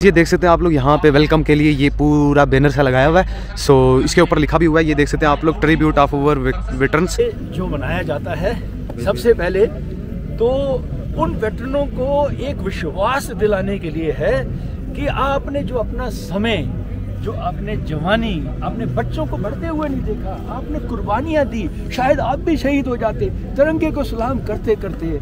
ये देख सकते हैं आप लोग यहाँ पे वेलकम के लिए ये पूरा बैनर सा लगाया हुआ है। सो इसके ऊपर लिखा भी हुआ है, ये देख सकते हैं आप लोग ट्रिब्यूट ऑफ़ ओवर वेटरन्स जो मनाया जाता है, सबसे पहले तो उन वेटरनों को एक विश्वास दिलाने के लिए है कि आपने जो अपना समय, जो आपने जवानी अपने बच्चों को बढ़ते हुए नहीं देखा, आपने कुर्बानियाँ दी, शायद आप भी शहीद हो जाते, तिरंगे को सलाम करते करते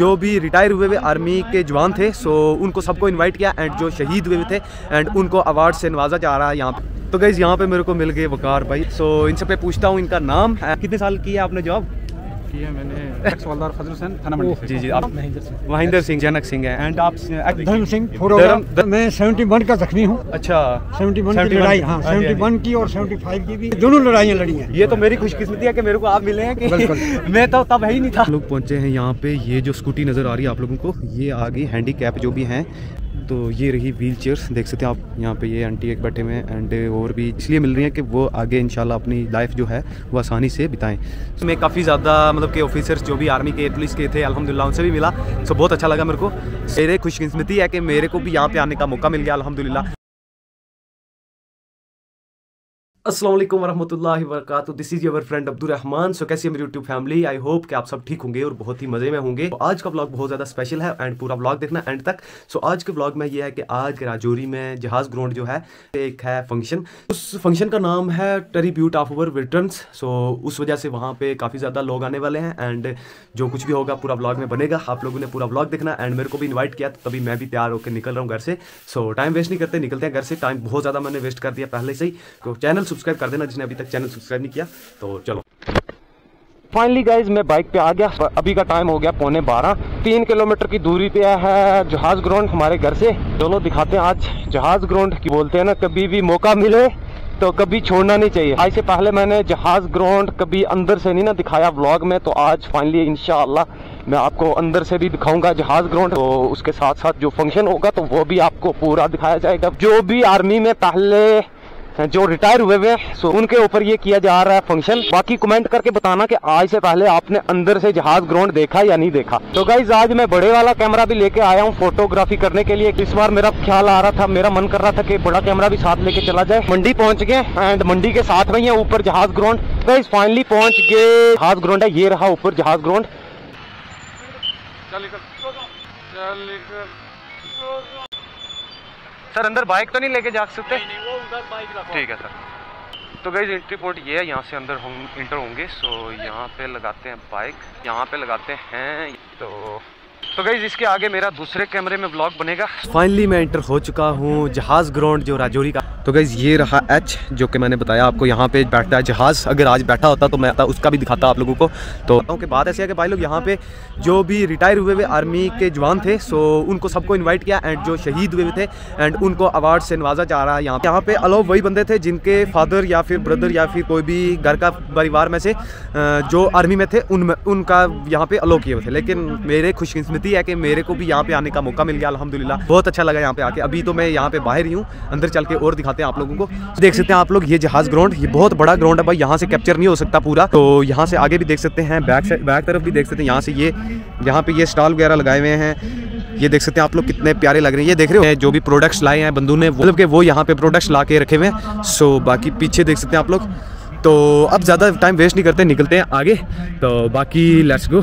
जो भी रिटायर हुए हुए आर्मी के जवान थे सो उनको सबको इनवाइट किया एंड जो शहीद हुए थे एंड उनको अवार्ड से नवाजा जा रहा है यहाँ पे। तो गई यहाँ पे मेरे को मिल गए वकार भाई। सो इन सब पे पूछता हूँ इनका नाम, कितने साल की है आपने जॉब की है मैंने। हवलदार फजल हुसैन थाना मंडी। जी जी आप महेंद्र सिंह। जनक सिंह है। एंड आप धर्म सिंह फोटोग्राफ मैं 71 का जख्मी हूँ। अच्छा। 71 71 की लड़ाई हाँ हाँ जी, हाँ जी। 71 की और 75 की भी। दोनों लड़ाइयाँ लड़ी हैं। ये तो मेरी खुशकिस्मती है कि मेरे को आप मिले हैं कि मैं तो तब है ही नहीं था। लोग पहुँचे हैं यहाँ पे। ये जो स्कूटी नज़र आ रही है आप लोगों को ये आ गई हैंडी कैप जो भी हैं तो ये रही व्हील चेयर्स देख सकते हैं आप यहाँ पे ये आंटी एक बैठे हुए हैं एंड और भी इसलिए मिल रही हैं कि वो आगे इंशाल्लाह अपनी लाइफ जो है वो आसानी से बिताएँ। मैं काफ़ी ज़्यादा मतलब के ऑफिसर्स जो भी आर्मी के पुलिस के थे अलहमदिल्ला उनसे भी मिला। सो बहुत अच्छा लगा मेरे को। मेरे खुशकिस्मती है कि मेरे को भी यहाँ पर आने का मौका मिल गया, अल्हम्दुलिल्लाह। अस्सलाम वालेकुम वरहमतुल्लाहि वबरकातुहू। This is your friend Abdul Rahman so कैसी मेरी यूट्यूब फैमिली आई होप कि आप सब ठीक होंगे और बहुत ही मज़े में होंगे। तो आज का व्लॉग बहुत ज़्यादा स्पेशल है एंड पूरा ब्लॉग देखना एंड तक। सो so, आज के ब्लॉग में ये है कि आज राजौरी में जहाज़ ग्राउंड जो है एक है फ़ंक्शन उस फ़ंक्शन का नाम है tribute of over returns so उस वजह से वहाँ पे काफ़ी ज़्यादा लोग आने वाले हैं एंड जो कुछ भी होगा पूरा ब्लॉग में बनेगा। आप लोगों ने पूरा ब्लॉग देखना एंड मेरे को भी इन्वाइट किया तो तभी मैं भी तैयार होकर निकल रहा हूँ घर से। सो टाइम वेस्ट नहीं करते निकलते हैं घर से। टाइम बहुत ज़्यादा मैंने वेस्ट कर दिया पहले से ही। तो चैनल सब्सक्राइब कर देना जिसने अभी तक चैनल सब्सक्राइब नहीं किया तो चलो। फाइनली गाइज़ मैं बाइक पे आ गया। अभी का टाइम हो गया पौने बारह। तीन किलोमीटर की दूरी पे है जहाज़ ग्राउंड हमारे घर से। चलो दिखाते हैं आज जहाज़ ग्राउंड की, बोलते हैं ना, कभी भी मौका मिले तो कभी छोड़ना नहीं चाहिए। आज से पहले मैंने जहाज़ ग्राउंड कभी अंदर से नहीं ना दिखाया व्लॉग में तो आज फाइनली इंशाल्लाह, मैं आपको अंदर से भी दिखाऊँगा जहाज़ ग्राउंड तो उसके साथ साथ जो फ़ंक्शन होगा तो वो भी आपको पूरा दिखाया जाएगा। जो भी आर्मी में पहले जो रिटायर हुए हुए हैं, सो उनके ऊपर ये किया जा रहा है फ़ंक्शन बाकी कमेंट करके बताना कि आज से पहले आपने अंदर से जहाज़ ग्राउंड देखा या नहीं देखा। तो गाइज़ आज मैं बड़े वाला कैमरा भी लेके आया हूँ फोटोग्राफी करने के लिए। इस बार मेरा ख्याल आ रहा था मेरा मन कर रहा था कि बड़ा कैमरा भी साथ लेके चला जाए। मंडी पहुँच गए एंड मंडी के साथ में ही ऊपर जहाज़ ग्राउंड गाइज़ फाइनली पहुँच गए। जहाज़ ग्राउंड है ये रहा ऊपर जहाज़ ग्राउंड सर अंदर बाइक तो नहीं लेके जा सकते? ठीक है, सर। तो गई एंट्री पोर्ट ये है, यहाँ से अंदर हम इंटर होंगे। सो यहाँ पे लगाते हैं बाइक यहाँ पे लगाते हैं तो तो गई इसके आगे मेरा दूसरे कैमरे में ब्लॉग बनेगा। फाइनली मैं इंटर हो चुका हूँ जहाज़ ग्राउंड जो राजौरी का तो गई ये रहा एच जो कि मैंने बताया आपको यहाँ पे बैठता है जहाज़। अगर आज बैठा होता तो मैं उसका भी दिखाता आप लोगों को। तो कि बात ऐसी है कि भाई लोग यहाँ पे जो भी रिटायर हुए हुए आर्मी के जवान थे सो उनको सबको इन्वाइट किया एंड जो शहीद हुए थे एंड उनको अवार्ड से नवाजा जा रहा है यहाँ यहाँ पे अलाउ वही बंदे थे जिनके फादर या फिर ब्रदर या फिर कोई भी घर का परिवार में से जो आर्मी में थे उनका यहाँ पे अलाउ किए हुए थे। लेकिन मेरे खुशकिस्मती है कि मेरे को भी यहाँ पे आने का मौका मिल गया, अल्हम्दुलिल्लाह। बहुत अच्छा लगा यहाँ पे आके। अभी तो मैं यहाँ पे बाहर ही हूँ, अंदर चल के और दिखाते हैं आप लोगों को। देख सकते हैं आप लोग, ये जहाज़ ग्राउंड, ये बहुत बड़ा ग्राउंड है भाई, यहाँ से कैप्चर नहीं हो सकता पूरा। तो यहाँ से आगे भी देख सकते हैं बैक से बैक तरफ़ भी देख सकते हैं, यहाँ से ये, यहाँ पे ये स्टॉल वगैरह लगाए हुए हैं। ये देख सकते हैं आप लोग कितने प्यारे लग रहे हैं। ये देख रहे हो? जो भी प्रोडक्ट्स लाए हैं बंधु ने मतलब कि वो यहाँ पे प्रोडक्ट्स ला के रखे हुए हैं। सो बाकी पीछे देख सकते हैं आप लोग। तो अब ज़्यादा टाइम वेस्ट नहीं करते, निकलते हैं आगे। तो बाकी लेट्स गो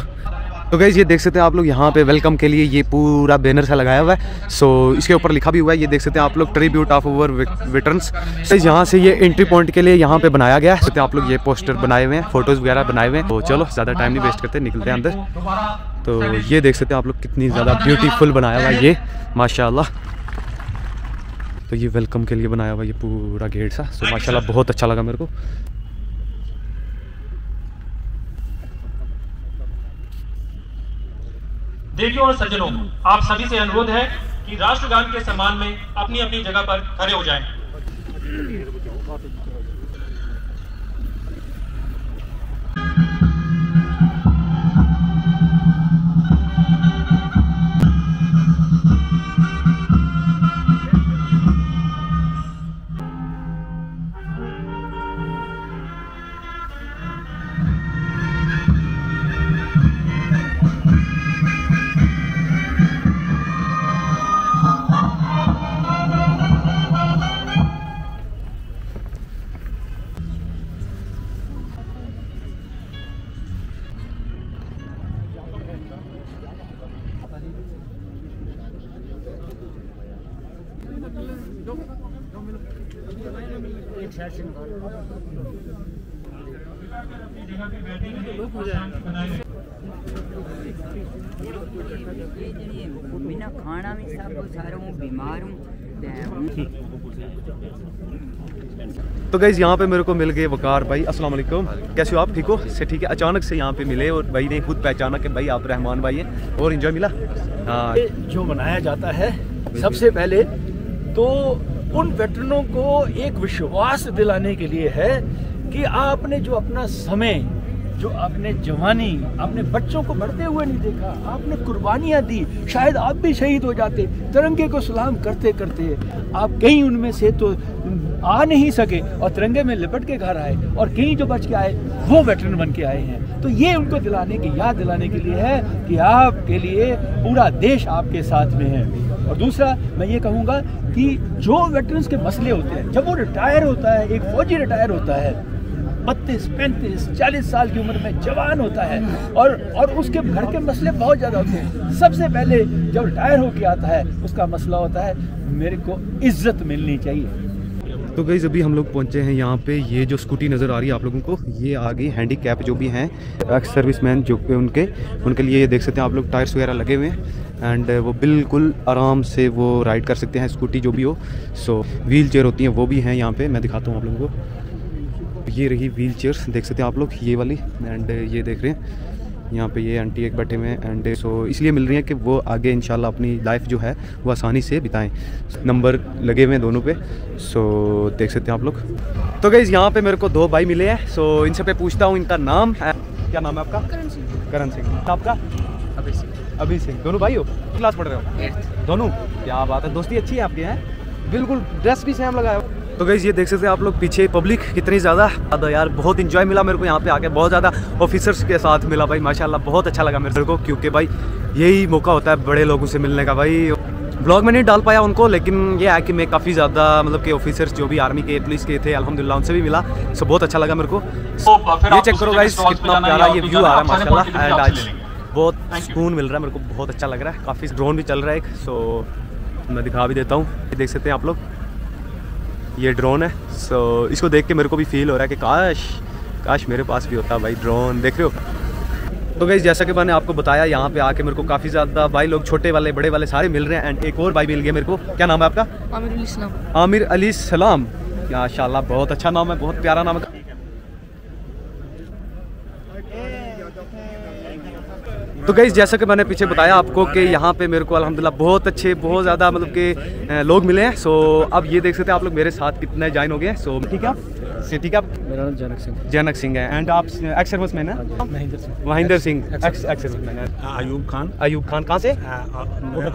तो गैस ये देख सकते हैं आप लोग यहाँ पे वेलकम के लिए ये पूरा बैनर सा लगाया हुआ है। सो इसके ऊपर लिखा भी हुआ है, ये देख सकते हैं आप लोग ट्रिब्यूट ऑफ़ ओवर वेटरन्स यहाँ से ये एंट्री पॉइंट के लिए यहाँ पे बनाया गया है। आप लोग, ये पोस्टर बनाए हुए हैं फ़ोटोज़ वगैरह बनाए हुए हैं। तो चलो, ज़्यादा टाइम नहीं वेस्ट करते, निकलते हैं अंदर। तो ये देख सकते हैं आप लोग, कितनी ज़्यादा ब्यूटीफुल बनाया हुआ है ये, माशाल्लाह। तो ये वेलकम के लिए बनाया हुआ ये पूरा गेट सा। सो माशाल्लाह, बहुत अच्छा लगा मेरे को। देवियों और सज्जनों, आप सभी से अनुरोध है कि राष्ट्रगान के सम्मान में अपनी अपनी जगह पर खड़े हो जाएँ। बिना खाना भी सब सारा हूँ बीमार हूँ तो गई यहाँ पे मेरे को मिल गए वकार भाई अस्सलाम वालेकुम। कैसे हो आप? ठीक हो? से ठीक है। अचानक से यहाँ पे मिले और भाई ने खुद पहचाना कि भाई आप रहमान भाई हैं और इन्जॉय मिला? हाँ। जो मनाया जाता है सबसे पहले तो उन वेटरनों को एक विश्वास दिलाने के लिए है कि आपने जो अपना समय जो आपने जवानी अपने बच्चों को बढ़ते हुए नहीं देखा, आपने कुर्बानियाँ दी, शायद आप भी शहीद हो जाते, तिरंगे को सलाम करते करते आप कहीं उनमें से तो आ नहीं सके और तिरंगे में लिपट के घर आए और कहीं जो बच के आए, वो वेटरन बन के आए हैं। तो ये उनको दिलाने की, याद दिलाने के लिए है कि आपके लिए पूरा देश आपके साथ में है। और दूसरा, मैं ये कहूँगा कि जो वेटरन्स के मसले होते हैं, जब वो रिटायर होता है, एक फौजी रिटायर होता है बत्तीस, पैंतीस, चालीस साल की उम्र में जवान होता है और और उसके घर के मसले बहुत ज़्यादा होते हैं। सबसे पहले जब रिटायर होके आता है, उसका मसला होता है, मेरे को इज़्ज़त मिलनी चाहिए। तो गई अभी हम लोग पहुँचे हैं यहाँ पे। ये जो स्कूटी नज़र आ रही है आप लोगों को, ये आ गई हैंडी कैप जो भी हैं एक्स सर्विसमैन जो कि उनके उनके लिए ये देख सकते हैं आप लोग टायर्स वगैरह लगे हुए हैं। एंड वो बिल्कुल आराम से वो राइड कर सकते हैं स्कूटी जो भी हो। सो व्हील चेयर होती हैं, वो भी हैं यहाँ पे। मैं दिखाता हूँ आप लोगों को। ये रही व्हील चेयर्स देख सकते हैं आप लोग ये वाली एंड ये देख रहे हैं। यहाँ पे ये आंटी एक बैठे हुए हैं एंड सो इसलिए मिल रही है कि वो आगे इंशाल्लाह अपनी लाइफ जो है वो आसानी से बिताएँ। नंबर लगे हुए हैं दोनों पे सो देख सकते हैं आप लोग। तो गई यहाँ पे मेरे को दो भाई मिले हैं सो इनसे पे पूछता हूँ इनका नाम है। क्या नाम है आपका? करण सिंह। करण सिंह। आपका? अभी सिंह। अभी सिंह। दोनों भाई हो? क्लास पढ़ रहे हो? दोनों? क्या बात है दोस्ती अच्छी है आपकी है बिल्कुल ड्रेस भी सेम लगाया। हो तो गई ये देख सकते हैं आप लोग पीछे पब्लिक कितनी ज़्यादा ज़्यादा यार बहुत इन्जॉय मिला मेरे को यहाँ पे आके बहुत ज़्यादा ऑफिसर्स के साथ मिला भाई माशाल्लाह बहुत अच्छा लगा मेरे को क्योंकि भाई यही मौका होता है बड़े लोगों से मिलने का भाई। ब्लॉग में नहीं डाल पाया उनको लेकिन ये है कि मैं काफ़ी ज़्यादा मतलब कि ऑफिसर्स जो भी आर्मी के पुलिस के थे अलहमदिल्ला उनसे भी मिला सो बहुत अच्छा लगा मेरे को। ये चेक करो गाइस कितना प्यारा ये व्यू आ रहा है माशाल्लाह एंड आज बहुत सुकून मिल रहा है मेरे को बहुत अच्छा लग रहा है काफ़ी ड्रोन भी चल रहा है एक सो मैं दिखा भी देता हूँ। देख सकते हैं आप लोग ये ड्रोन है सो इसको देख के मेरे को भी फील हो रहा है कि काश काश मेरे पास भी होता भाई ड्रोन देख रहे हो? तो गई जैसा कि मैंने आपको बताया यहाँ पे आके मेरे को काफ़ी ज़्यादा भाई लोग छोटे वाले बड़े वाले सारे मिल रहे हैं एंड एक और भाई मिल गया मेरे को। क्या नाम है आपका? आमिर अली सलाम। आमिर अली सलाम। माशाल्लाह बहुत अच्छा नाम है बहुत प्यारा नाम है। तो गई जैसा कि मैंने पीछे बताया आपको कि यहाँ पे मेरे को अलहमदिल्ला बहुत अच्छे, बहुत ज़्यादा मतलब के लोग मिले हैं। सो अब ये देख सकते हैं आप लोग मेरे साथ कितने ज्वाइन हो गए हैं। सो ठीक है? से ठीक है मेरा नाम जनक सिंह। जनक सिंह है। एंड आप एक्स सर्विस मैन है Mahendra Singh. Mahendra Singh. Ex ex service man है। आयूब खान। अयूब खान कहाँ से?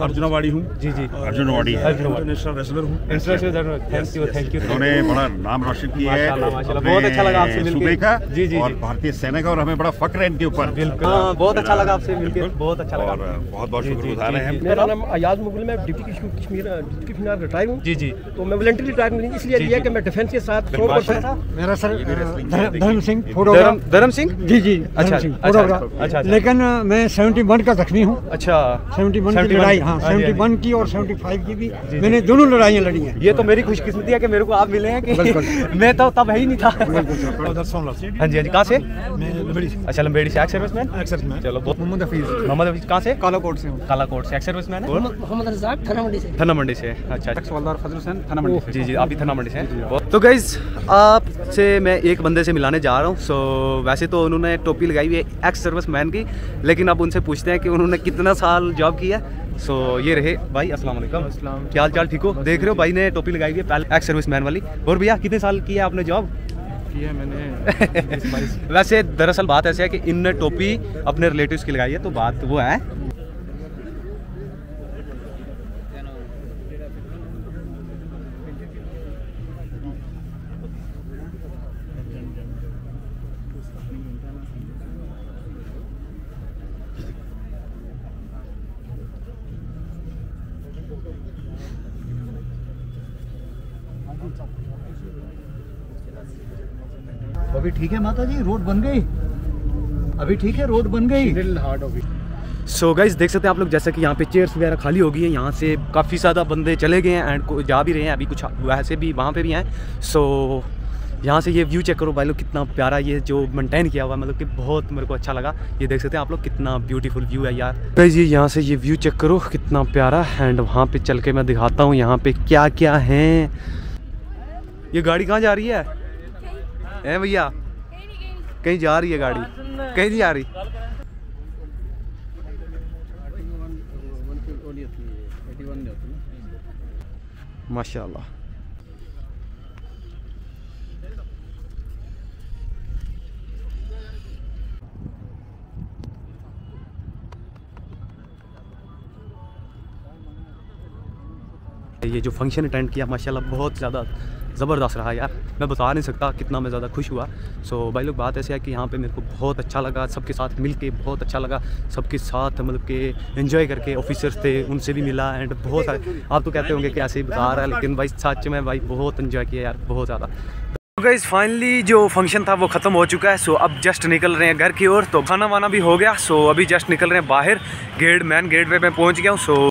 अर्जुनावाड़ी हूँ। जी जी। अर्जुनवाड़ी। इंटरनेशनल रेसलर हूँ। International thank you thank you उन्होंने बड़ा नाम रोशन किया है माशाल्लाह, माशाल्लाह। अपने बहुत अच्छा लगा आपसे मिलके। का जी, जी, और। भारतीय सेना का और हमें बड़ा फक्र है इनके ऊपर। हाँ, बहुत अच्छा लगा आपसे मिलके बहुत अच्छा लगा। बहुत बहुत शुक्रगुजार जी, हैं मेरा नाम अयाज मुगल मैं डिप्टी कश्मीर डिप्टी रिटायर हूँ। जी जी। तो मैं वॉलेंटरी रिटायर नहीं इसलिए लिया कि मैं डिफेंस के साथ मेरा सर धर्म सिंह धर्म धर्म सिंह? जी जी अच्छा, धर्म सिंह अच्छा, अच्छा, अच्छा। लेकिन मैं 71 का जख्मी हूँ। अच्छा। 71 की लड़ाई हाँ जी, हाँ। 71 की और 75 की भी। मैंने दोनों लड़ाइयाँ लड़ी हैं। ये तो मेरी खुशकिस्मती है कि मेरे को आप मिले हैं कि मैं तो तब है ही नहीं था। हाँ जी हाँ जी कहाँ से? अच्छा लंबेड़ी से। एक्स सर्विसमैन चलो बहुत मोहम्मद हफीज मोहम्मद हफीज कहाँ से? कालाकोट से कालाकोट से। एक्स सर्विसमैन है? मोहम्मद रजाक थाना मंडी से। थाना मंडी से। अच्छा अच्छा। फजल हुसैन थाना मंडी जी जी आप भी थाना मंडी से तो गाइज़ आपसे मैं एक बंदे से मिलाने जा रहा हूँ। सो वैसे तो उन्होंने टोपी लगाई हुई है एक्स सर्विस मैन की लेकिन अब उनसे पूछते हैं कि उन्होंने कितना साल जॉब किया सो ये रहे भाई अस्सलाम वालेकुम। क्या हाल चाल ठीक हो? देख रहे हो भाई ने टोपी लगाई हुई है पहले एक्स सर्विस मैन वाली। और भैया कितने साल किया आपने जॉब की है मैंने। वैसे दरअसल बात ऐसी है कि इन टोपी अपने रिलेटिव्स की लगाई है तो बात वो है। अभी ठीक है माता जी रोड बन गई। अभी ठीक है रोड बन गई। सो so गाइज़ देख सकते हैं आप लोग जैसे कि यहाँ पे चेयर्स वगैरह खाली हो गई हैं यहाँ से काफ़ी ज़्यादा बंदे चले गए हैं एंड जा भी रहे हैं अभी कुछ वैसे भी वहाँ पे भी हैं। सो so, यहाँ से ये व्यू चेक करो भाई लोग कितना प्यारा ये जो मेंटेन किया हुआ है, मतलब कि बहुत मेरे को अच्छा लगा। ये देख सकते हैं आप लोग कितना ब्यूटीफुल व्यू है यार। गाइस ये यहाँ से ये व्यू चेक करो कितना प्यारा। एंड वहाँ पे चल के मैं दिखाता हूँ यहाँ पे क्या क्या है। ये गाड़ी कहाँ जा रही है? हैं भैया? कहीं जा रही है गाड़ी? कहीं नहीं जा रही? माशाल्लाह। ये जो फ़ंक्शन अटेंड किया, माशाल्लाह, बहुत ज़्यादा ज़बरदस्त रहा यार। मैं बता नहीं सकता कितना मैं ज़्यादा खुश हुआ। सो भाई लोग, बात ऐसे है कि यहाँ पे मेरे को बहुत अच्छा लगा, सबके साथ मिल के बहुत अच्छा लगा, सबके साथ मतलब के एंजॉय करके ऑफिसर्स थे, उनसे भी मिला एंड बहुत सारे आप तो कहते होंगे कि ऐसे ही बता रहा है, लेकिन भाई सच में भाई बहुत इन्जॉय किया यार, बहुत ज़्यादा। गाइज़ फाइनली जो फ़ंक्शन था वो ख़त्म हो चुका है। सो अब जस्ट निकल रहे हैं घर की ओर तो खाना वाना भी हो गया। सो अभी जस्ट निकल रहे हैं बाहर। गेट मैन गेट पे मैं पहुँच गया हूँ। सो